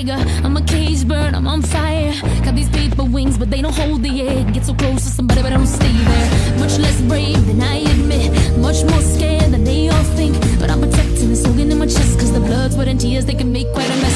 tiger, I'm a cage bird, I'm on fire. Got these paper wings, but they don't hold the air. Get so close to somebody, but I don't stay there. Much less brave than I admit, much more scared than they all think. But I'm protecting this organ in my chest, cause the bloods, sweat, and tears, they can make quite a mess.